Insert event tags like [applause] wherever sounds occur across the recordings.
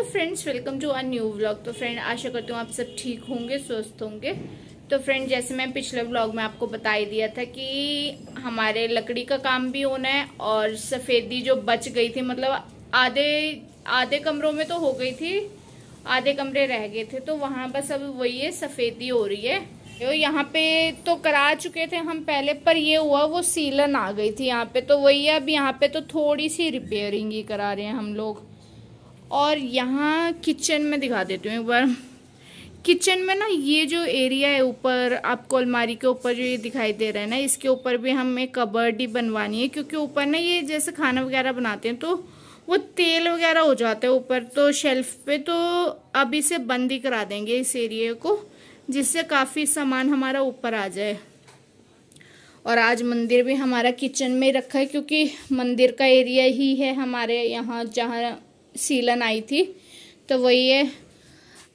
Hello friends, welcome to a new vlog तो friend, आशा करती हूँ आप सब ठीक होंगे, स्वस्थ होंगे। तो फ्रेंड, जैसे मैं पिछले व्लॉग में आपको बता ही दिया था कि हमारे लकड़ी का काम भी होना है और सफेदी जो बच गई थी मतलब आधे आधे कमरों में तो हो गई थी, आधे कमरे रह गए थे तो वहाँ बस अब वही है, सफेदी हो रही है। तो यहाँ पे तो करा चुके थे हम पहले, पर ये हुआ वो सीलन आ गई थी यहाँ पे तो वही है, अब यहाँ पे तो थोड़ी सी रिपेयरिंग ही करा रहे हैं हम लोग। और यहाँ किचन में दिखा देती हूँ एक बार। किचन में ना ये जो एरिया है ऊपर, आपको अलमारी के ऊपर जो ये दिखाई दे रहा है ना, इसके ऊपर भी हमें कबर्ड ही बनवानी है, क्योंकि ऊपर ना ये जैसे खाना वगैरह बनाते हैं तो वो तेल वगैरह हो जाता है ऊपर तो शेल्फ पे तो अब इसे बंद ही करा देंगे इस एरिया को, जिससे काफ़ी सामान हमारा ऊपर आ जाए। और आज मंदिर भी हमारा किचन में रखा है, क्योंकि मंदिर का एरिया ही है हमारे यहाँ, जहाँ सीलन आई थी तो वही है।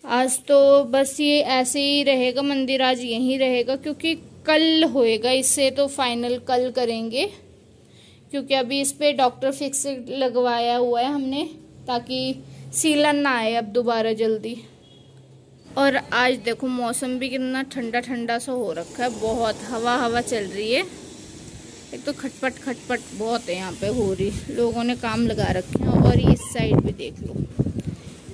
आज तो बस ये ऐसे ही रहेगा, मंदिर आज यहीं रहेगा, क्योंकि कल होएगा, इससे तो फाइनल कल करेंगे। क्योंकि अभी इस पर डॉक्टर फिक्स लगवाया हुआ है हमने, ताकि सीलन ना आए अब दोबारा जल्दी। और आज देखो, मौसम भी कितना ठंडा ठंडा सा हो रखा है, बहुत हवा हवा चल रही है। एक तो खटपट खटपट बहुत है यहाँ पे हो रही, लोगों ने काम लगा रखे हैं। और इस साइड भी देख लो।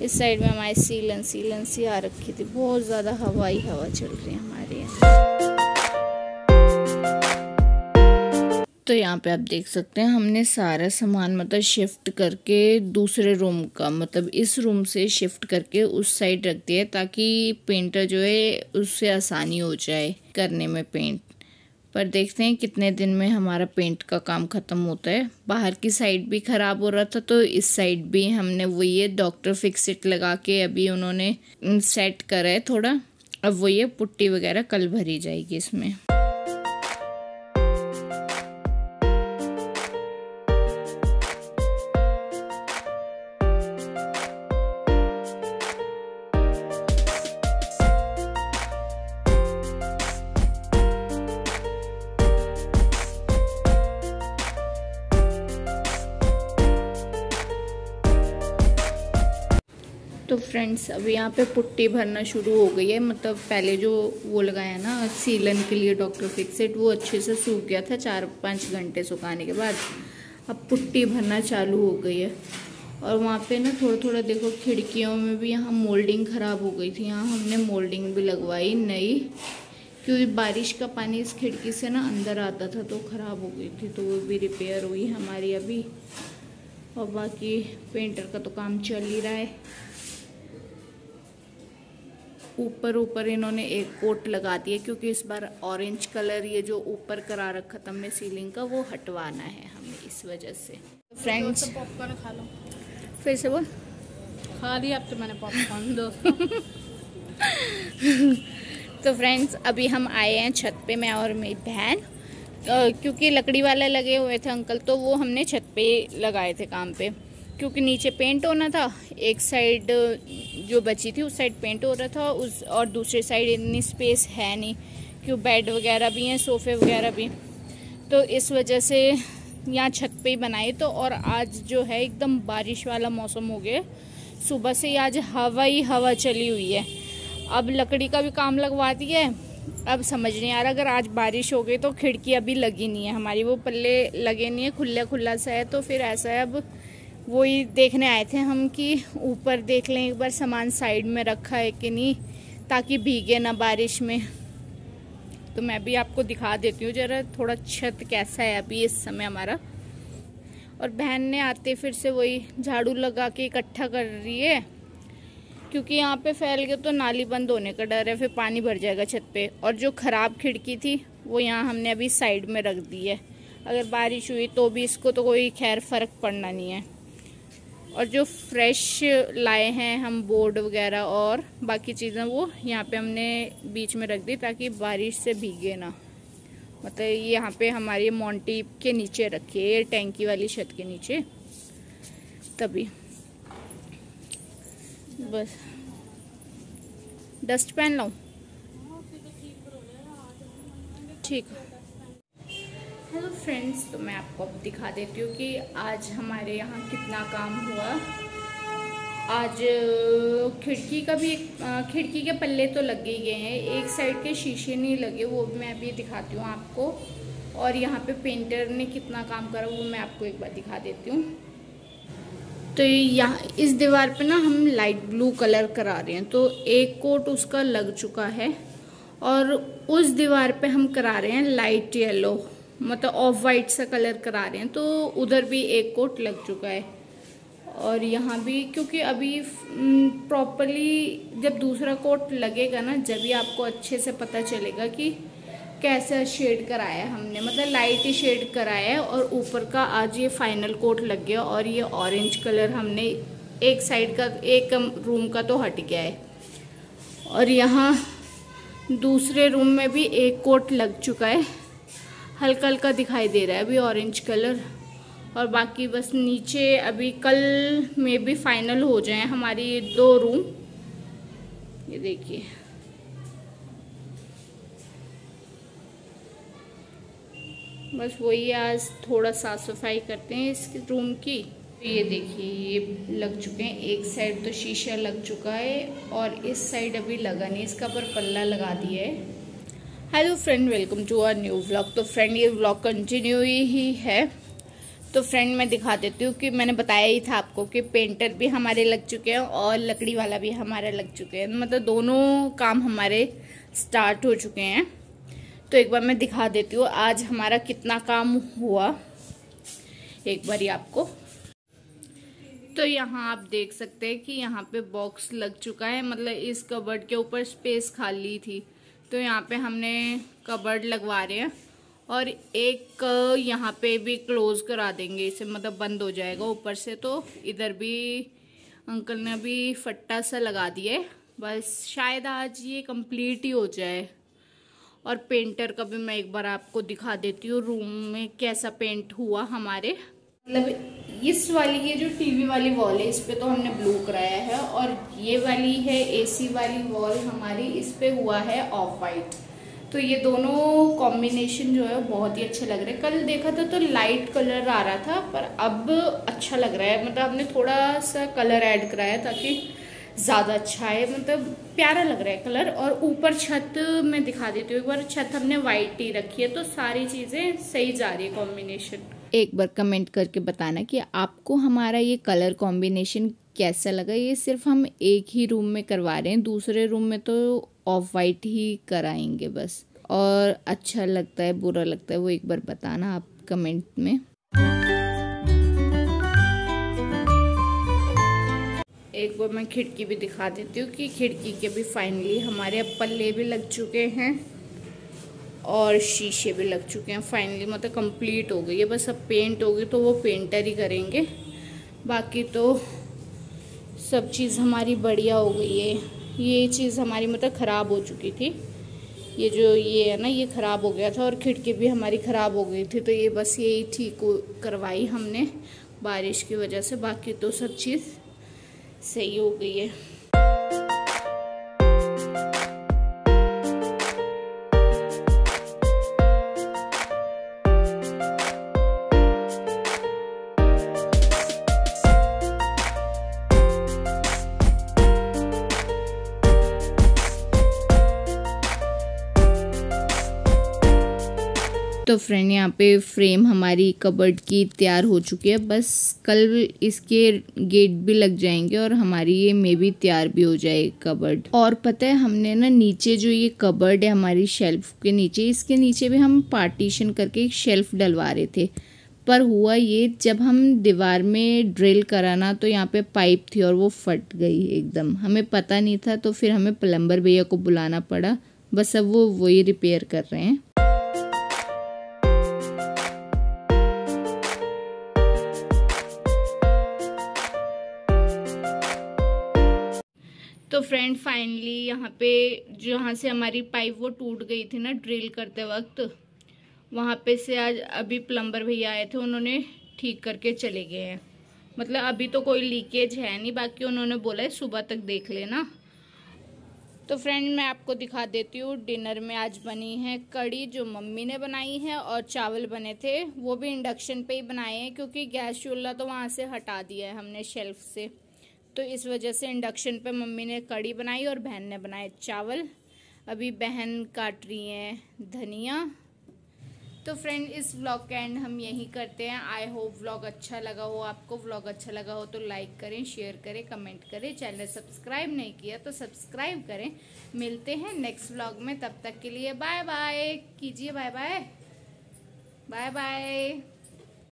इस साइड में हमारी सीलन सीलन सी आ रखी थी। बहुत ज़्यादा हवाई हवा चल रही है हमारे यहाँ। तो यहाँ पे आप देख सकते हैं, हमने सारा सामान मतलब शिफ्ट करके दूसरे रूम का मतलब इस रूम से शिफ्ट करके उस साइड रख दिया ताकि पेंटर जो है उससे आसानी हो जाए करने में पेंट पर देखते हैं कितने दिन में हमारा पेंट का काम ख़त्म होता है। बाहर की साइड भी ख़राब हो रहा था तो इस साइड भी हमने वो ये डॉक्टर फिक्सिट लगा के अभी उन्होंने सेट करा है थोड़ा। अब वो ये पुट्टी वगैरह कल भरी जाएगी इसमें। फ्रेंड्स अब यहाँ पे पुट्टी भरना शुरू हो गई है। मतलब पहले जो वो लगाया ना, सीलन के लिए डॉक्टर फिक्सेट वो अच्छे से सूख गया था चार पाँच घंटे सुखाने के बाद। अब पुट्टी भरना चालू हो गई है। और वहाँ पे ना थोड़ा थोड़ा देखो, खिड़कियों में भी यहाँ मोल्डिंग ख़राब हो गई थी। यहाँ हमने मोल्डिंग भी लगवाई नई। क्योंकि बारिश का पानी इस खिड़की से ना अंदर आता था तो ख़राब हो गई थी तो वो भी रिपेयर हुई हमारी अभी। और बाकी पेंटर का तो काम चल ही रहा है। ऊपर ऊपर इन्होंने एक कोट लगा दिया क्योंकि इस बार ऑरेंज कलर ये जो ऊपर करा रखा था हमने सीलिंग का वो हटवाना है हमें इस वजह से। फ्रेंड्स। पॉपकॉर्न खा लो। फिर से बोल। खा लिया अब तो मैंने पॉपकॉर्न [laughs] दो तो फ्रेंड्स अभी हम आए हैं छत पे मैं और मेरी बहन। क्योंकि लकड़ी वाले लगे हुए थे अंकल तो वो हमने छत पे लगाए थे काम पे। क्योंकि नीचे पेंट होना था, एक साइड जो बची थी उस साइड पेंट हो रहा था, उस और दूसरी साइड इतनी स्पेस है नहीं, क्यों बेड वगैरह भी हैं सोफ़े वगैरह भी। तो इस वजह से यहाँ छत पे ही बनाई तो और आज जो है एकदम बारिश वाला मौसम हो गया। सुबह से ही आज हवा ही हवा चली हुई है। अब लकड़ी का भी काम लगवा दिया है। अब समझ नहीं आ रहा, अगर आज बारिश हो गई तो खिड़की अभी लगी नहीं है हमारी, वो पल्ले लगे नहीं है खुला खुला सा है तो फिर ऐसा है, अब वही देखने आए थे हम कि ऊपर देख लें एक बार सामान साइड में रखा है कि नहीं, ताकि भीगे ना बारिश में। तो मैं भी आपको दिखा देती हूँ ज़रा थोड़ा छत कैसा है अभी इस समय हमारा। और बहन ने आते फिर से वही झाड़ू लगा के इकट्ठा कर रही है, क्योंकि यहाँ पे फैल गया तो नाली बंद होने का डर है, फिर पानी भर जाएगा छत पे। और जो ख़राब खिड़की थी, वो यहाँ हमने अभी साइड में रख दी है। अगर बारिश हुई तो भी इसको तो कोई खैर फ़र्क पड़ना नहीं है। और जो फ्रेश लाए हैं हम बोर्ड वगैरह और बाकी चीज़ें, वो यहाँ पे हमने बीच में रख दी ताकि बारिश से भीगे ना। मतलब यहाँ पे हमारी मोंटी के नीचे रखिए टैंकी वाली छत के नीचे। तभी। बस। डस्ट पैन लाऊं? ठीक। हेलो फ्रेंड्स तो मैं आपको अब दिखा देती हूँ कि आज हमारे यहाँ कितना काम हुआ। आज खिड़की का भी खिड़की के पल्ले तो लग ही गए हैं। एक साइड के शीशे नहीं लगे, वो भी मैं अभी दिखाती हूँ आपको। और यहाँ पे पेंटर ने कितना काम करा, वो मैं आपको एक बार दिखा देती हूँ। तो यहाँ, इस दीवार पे ना हम लाइट ब्लू कलर करा रहे हैं तो एक कोट उसका लग चुका है। और उस दीवार पे हम करा रहे हैं लाइट येलो मतलब ऑफ़ वाइट सा कलर करा रहे हैं तो उधर भी एक कोट लग चुका है। और यहाँ भी, क्योंकि अभी प्रॉपरली जब दूसरा कोट लगेगा ना, जब ही आपको अच्छे से पता चलेगा कि कैसा शेड कराया हमने। मतलब लाइट ही शेड कराया है और ऊपर का आज ये फाइनल कोट लग गया और ये ऑरेंज कलर हमने एक साइड का, एक रूम का तो हट गया है। और यहाँ दूसरे रूम में भी एक कोट लग चुका है। हल्का हल्का दिखाई दे रहा है, अभी ऑरेंज कलर और बाकी बस नीचे अभी कल में भी फाइनल हो जाए हमारी दो रूम ये देखिए। बस वही आज थोड़ा साफ़ सफ़ाई करते हैं इस रूम की। ये देखिए, ये लग चुके हैं। एक साइड तो शीशा लग चुका है और इस साइड अभी लगा नहीं, इसका पर पल्ला लगा दिया है। Hello friend welcome to our new vlog तो फ्रेंड ये व्लॉग कंटिन्यू ही है। तो फ्रेंड मैं दिखा देती हूँ कि मैंने बताया ही था आपको कि पेंटर भी हमारे लग चुके हैं और लकड़ी वाला भी हमारा लग चुके हैं। मतलब दोनों काम हमारे स्टार्ट हो चुके हैं। तो एक बार मैं दिखा देती हूँ आज हमारा कितना काम हुआ। एक बार आपको। तो यहाँ आप देख सकते हैं कि यहाँ पे बॉक्स लग चुका है। मतलब इस कबर्ड के ऊपर स्पेस खाली थी। तो यहाँ पे हमने कबर्ड लगवा रहे हैं और एक यहाँ पे भी क्लोज करा देंगे इसे मतलब बंद हो जाएगा ऊपर से तो। इधर भी अंकल ने अभी फट्टा सा लगा दिया बस शायद आज ये कंप्लीट ही हो जाए। और पेंटर का भी मैं एक बार आपको दिखा देती हूँ रूम में कैसा पेंट हुआ हमारे। मतलब इस वाली, ये जो टीवी वाली वॉल है, इस पे तो हमने ब्लू कराया है और ये वाली है एसी वाली वॉल हमारी इस पे हुआ है ऑफ़ वाइट तो ये दोनों कॉम्बिनेशन जो है, बहुत ही अच्छे लग रहे हैं। कल देखा था तो लाइट कलर आ रहा था, पर अब अच्छा लग रहा है। मतलब हमने थोड़ा सा कलर ऐड कराया ताकि ज़्यादा अच्छा है मतलब प्यारा लग रहा है कलर और ऊपर छत मैं दिखा देती हूँ। एक बार छत हमने वाइट ही रखी है तो सारी चीज़ें सही जा रही है कॉम्बिनेशन एक बार कमेंट करके बताना कि आपको हमारा ये कलर कॉम्बिनेशन कैसा लगा? ये सिर्फ़ हम एक ही रूम में करवा रहे हैं, दूसरे रूम में तो ऑफ़ वाइट ही कराएँगे बस। और अच्छा लगता है, बुरा लगता है, वो एक बार बताना आप कमेंट में। एक बार मैं खिड़की भी दिखा देती हूँ कि खिड़की के भी फाइनली हमारे पल्ले भी लग चुके हैं। और शीशे भी लग चुके हैं। फाइनली मतलब कंप्लीट हो गई है। बस अब पेंट होगी तो वो पेंटर ही करेंगे। बाकी तो सब चीज़ हमारी बढ़िया हो गई है। ये चीज़ हमारी मतलब ख़राब हो चुकी थी। ये जो ये है ना, ये ख़राब हो गया था और खिड़की भी हमारी ख़राब हो गई थी। तो ये बस यही ठीक करवाई हमने बारिश की वजह से। बाकी तो सब चीज़ सही हो गई है। तो फ्रेंड यहाँ पे फ्रेम हमारी कबर्ड की तैयार हो चुकी है। बस कल इसके गेट भी लग जाएँगे और हमारी ये मे भी तैयार भी हो जाए कबर्ड और पता है, हमने ना नीचे जो ये कबर्ड है हमारी शेल्फ के नीचे, इसके नीचे भी हम पार्टीशन करके एक शेल्फ डलवा रहे थे। पर हुआ ये, जब हम दीवार में ड्रिल कराना तो यहाँ पे पाइप थी और वो फट गई एकदम। हमें पता नहीं था तो फिर हमें प्लम्बर भैया को बुलाना पड़ा। बस अब वो वही रिपेयर कर रहे हैं। तो फ्रेंड फाइनली यहाँ पे जहाँ से हमारी पाइप वो टूट गई थी ना ड्रिल करते वक्त, वहाँ पे से आज अभी प्लम्बर भैया आए थे, उन्होंने ठीक करके चले गए हैं। मतलब अभी तो कोई लीकेज है नहीं, बाकी उन्होंने बोला है सुबह तक देख लेना। तो फ्रेंड मैं आपको दिखा देती हूँ डिनर में आज बनी है कड़ी जो मम्मी ने बनाई है और चावल बने थे, वो भी इंडक्शन पे ही बनाए हैं, क्योंकि गैस चूल्हा तो वहाँ से हटा दिया है हमने शेल्फ से। तो इस वजह से इंडक्शन पे मम्मी ने कड़ी बनाई और बहन ने बनाए चावल। अभी बहन काट रही हैं धनिया। तो फ्रेंड इस व्लॉग का एंड हम यही करते हैं। आई होप व्लॉग अच्छा लगा हो। आपको व्लॉग अच्छा लगा हो तो लाइक करें शेयर करें कमेंट करें। चैनल सब्सक्राइब नहीं किया तो सब्सक्राइब करें। मिलते हैं नेक्स्ट व्लॉग में। तब तक के लिए बाय बाय कीजिए बाय बाय बाय बाय